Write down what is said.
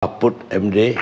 Aput MD